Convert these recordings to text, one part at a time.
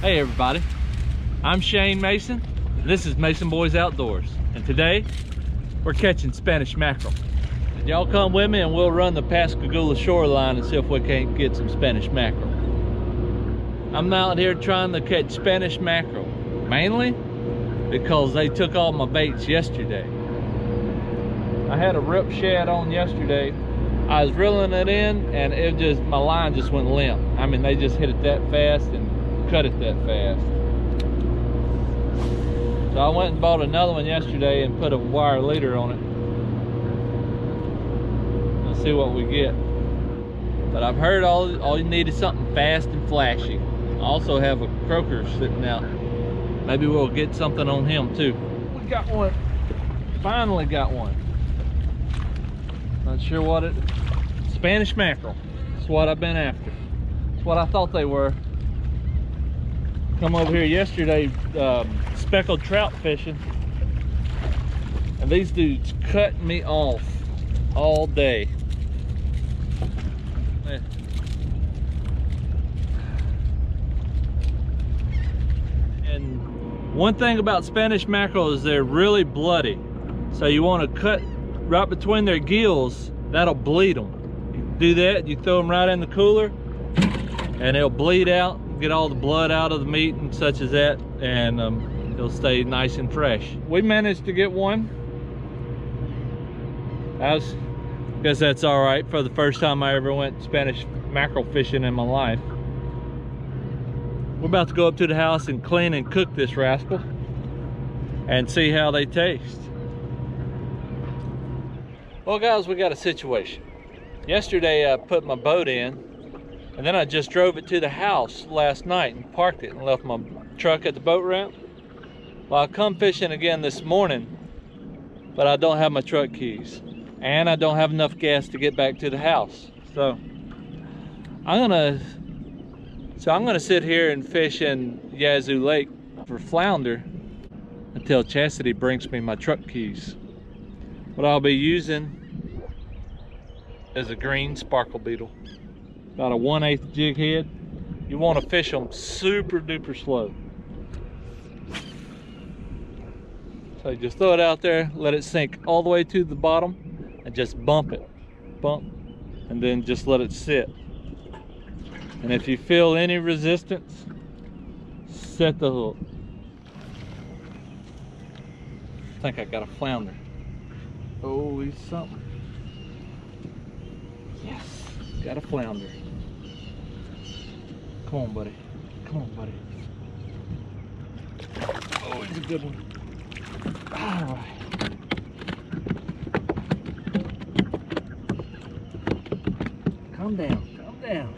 Hey everybody, I'm Shane Mason. This is Mason Boys Outdoors. And today, we're catching Spanish mackerel. Y'all come with me and we'll run the Pascagoula shoreline and see if we can't get some Spanish mackerel. I'm out here trying to catch Spanish mackerel, mainly because they took all my baits yesterday. I had a rip shad on yesterday. I was reeling it in and it just, my line just went limp. I mean, they just hit it that fast and cut it that fast. So I went and bought another one yesterday and put a wire leader on it. Let's see what we get. But I've heard all, all you need is something fast and flashy. I also have a croaker sitting out. Maybe we'll get something on him too. We got one. Finally got one. Not sure what it, Spanish mackerel. That's what I've been after. That's what I thought they were come over here yesterday um, speckled trout fishing. And these dudes cut me off all day. And one thing about Spanish mackerel is they're really bloody. So you want to cut right between their gills that'll bleed them you do that you throw them right in the cooler and it'll bleed out get all the blood out of the meat and such as that and um, it'll stay nice and fresh. We managed to get one. I was, guess that's all right for the first time I ever went Spanish mackerel fishing in my life. We're about to go up to the house and clean and cook this rascal and see how they taste. Well guys, we got a situation. Yesterday I put my boat in and then I just drove it to the house last night and parked it and left my truck at the boat ramp. Well, I come fishing again this morning, but I don't have my truck keys. And I don't have enough gas to get back to the house. So I'm gonna so I'm gonna sit here and fish in Yazoo Lake for flounder until Chastity brings me my truck keys. What I'll be using is a green sparkle beetle about a 1 8 jig head. You want to fish them super duper slow. So you just throw it out there, let it sink all the way to the bottom and just bump it, bump, and then just let it sit. And if you feel any resistance, set the hook. I think I got a flounder. He's something. Yes, got a flounder. Come on, buddy. Come on, buddy. Oh, he's a good one. All right. Calm down, calm down.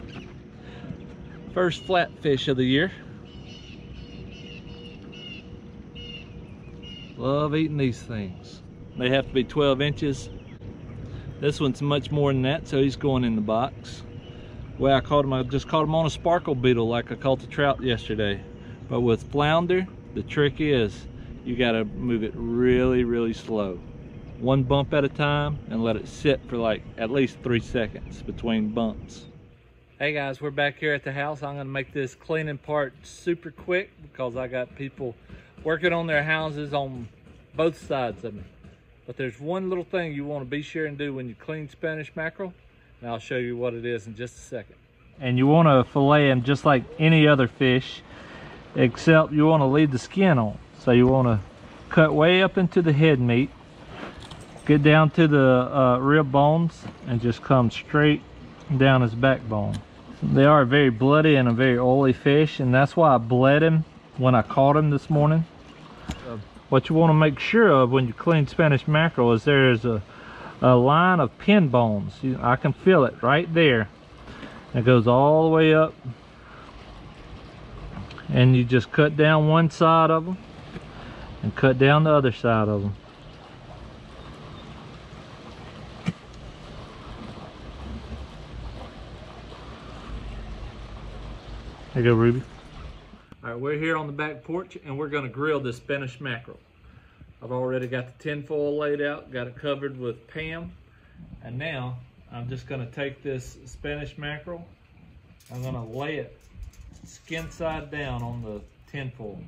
First flatfish of the year. Love eating these things. They have to be 12 inches. This one's much more than that, so he's going in the box way I caught him, I just caught him on a sparkle beetle like I caught the trout yesterday. But with flounder, the trick is you gotta move it really, really slow. One bump at a time and let it sit for like at least three seconds between bumps. Hey guys, we're back here at the house. I'm gonna make this cleaning part super quick because I got people working on their houses on both sides of me. But there's one little thing you wanna be sure and do when you clean Spanish mackerel and I'll show you what it is in just a second. And you want to fillet them just like any other fish, except you want to leave the skin on. So you want to cut way up into the head meat, get down to the uh, rib bones, and just come straight down his backbone. They are very bloody and a very oily fish, and that's why I bled him when I caught him this morning. What you want to make sure of when you clean Spanish mackerel is there is a a line of pin bones. I can feel it right there. It goes all the way up. And you just cut down one side of them and cut down the other side of them. There you go, Ruby. All right, we're here on the back porch and we're gonna grill this Spanish mackerel. I've already got the tin foil laid out, got it covered with Pam. And now I'm just gonna take this Spanish mackerel, I'm gonna lay it skin side down on the tin foil.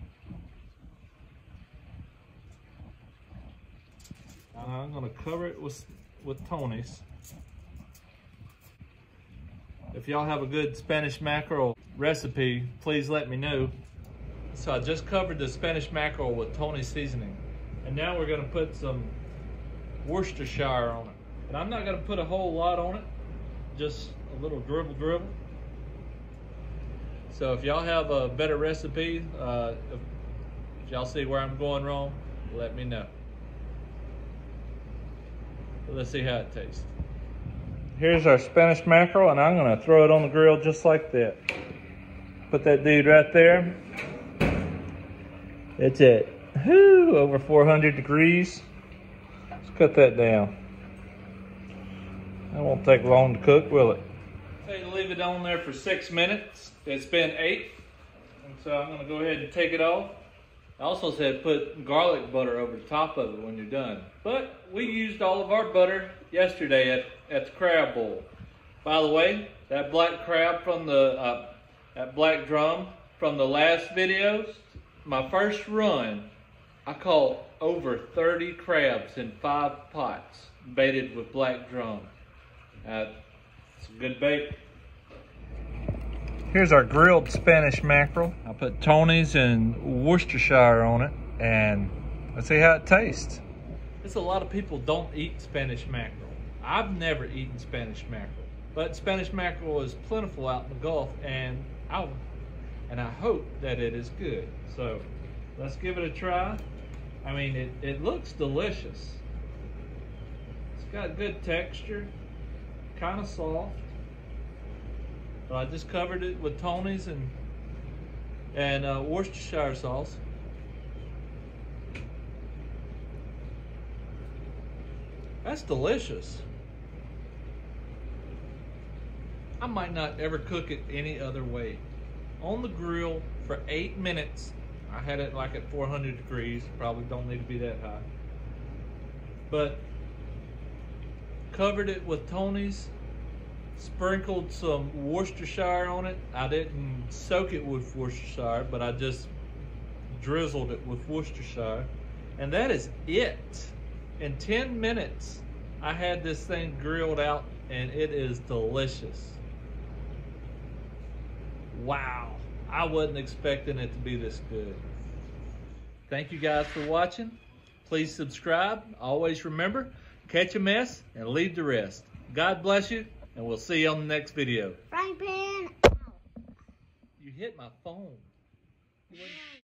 I'm gonna cover it with, with Tony's. If y'all have a good Spanish mackerel recipe, please let me know. So I just covered the Spanish mackerel with Tony seasoning. And now we're gonna put some Worcestershire on it. And I'm not gonna put a whole lot on it, just a little dribble dribble. So if y'all have a better recipe, uh, if, y'all see where I'm going wrong, let me know. Let's see how it tastes. Here's our Spanish mackerel, and I'm gonna throw it on the grill just like that. Put that dude right there. That's at whoo, over 400 degrees. Let's cut that down. That won't take long to cook, will it? Say to leave it on there for six minutes. It's been eight, and so I'm gonna go ahead and take it off. I also said put garlic butter over the top of it when you're done. But we used all of our butter yesterday at, at the crab boil. By the way, that black crab from the, uh, that black drum from the last videos, my first run, I caught over 30 crabs in five pots baited with black drum. Uh, it's a good bait. Here's our grilled Spanish mackerel. I put Tony's and Worcestershire on it and let's see how it tastes. It's a lot of people don't eat Spanish mackerel. I've never eaten Spanish mackerel, but Spanish mackerel is plentiful out in the Gulf and I, and I hope that it is good. So let's give it a try. I mean, it, it looks delicious. It's got good texture, kind of soft. But I just covered it with Tony's and and uh, Worcestershire sauce. That's delicious. I might not ever cook it any other way. On the grill for eight minutes. I had it like at 400 degrees. Probably don't need to be that high. But covered it with Tony's sprinkled some Worcestershire on it. I didn't soak it with Worcestershire, but I just drizzled it with Worcestershire. And that is it. In 10 minutes, I had this thing grilled out and it is delicious. Wow. I wasn't expecting it to be this good. Thank you guys for watching. Please subscribe. Always remember, catch a mess and leave the rest. God bless you and we'll see you on the next video. Frying pan. You hit my phone.